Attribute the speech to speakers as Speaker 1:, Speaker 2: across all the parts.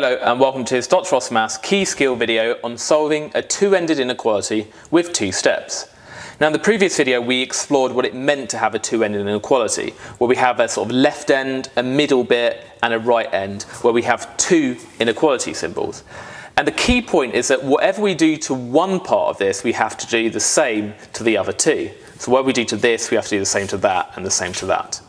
Speaker 1: Hello and welcome to this Dr. Frost Maths key skill video on solving a two-ended inequality with two steps. Now in the previous video we explored what it meant to have a two-ended inequality where we have a sort of left end, a middle bit and a right end where we have two inequality symbols. And the key point is that whatever we do to one part of this we have to do the same to the other two. So what we do to this we have to do the same to that and the same to that.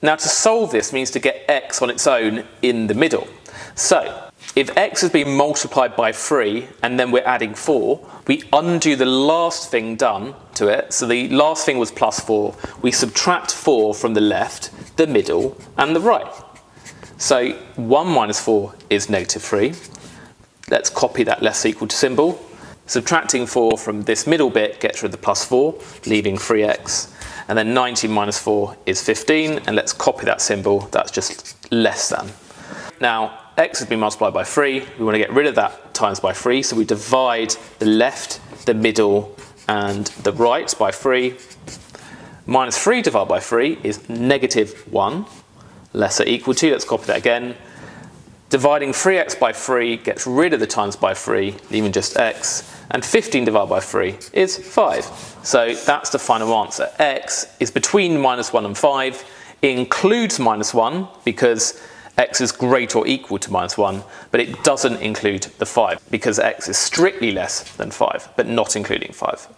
Speaker 1: Now to solve this means to get x on its own in the middle. So if x has been multiplied by 3 and then we're adding 4, we undo the last thing done to it. So the last thing was plus 4. We subtract 4 from the left, the middle, and the right. So 1 minus 4 is negative 3. Let's copy that less equal to symbol. Subtracting 4 from this middle bit gets rid of the plus 4, leaving 3x. And then 19 minus 4 is 15. And let's copy that symbol. That's just less than. Now, x has been multiplied by 3. We want to get rid of that times by 3. So we divide the left, the middle, and the right by 3. Minus 3 divided by 3 is negative 1. Less or equal to, let's copy that again. Dividing 3x by 3 gets rid of the times by 3, leaving just x. And 15 divided by 3 is 5. So that's the final answer. x is between minus 1 and 5. It includes minus 1 because x is greater or equal to minus 1, but it doesn't include the 5 because x is strictly less than 5, but not including 5.